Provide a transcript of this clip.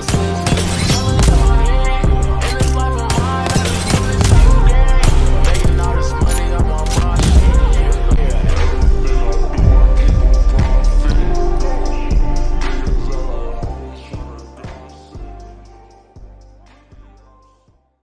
lost.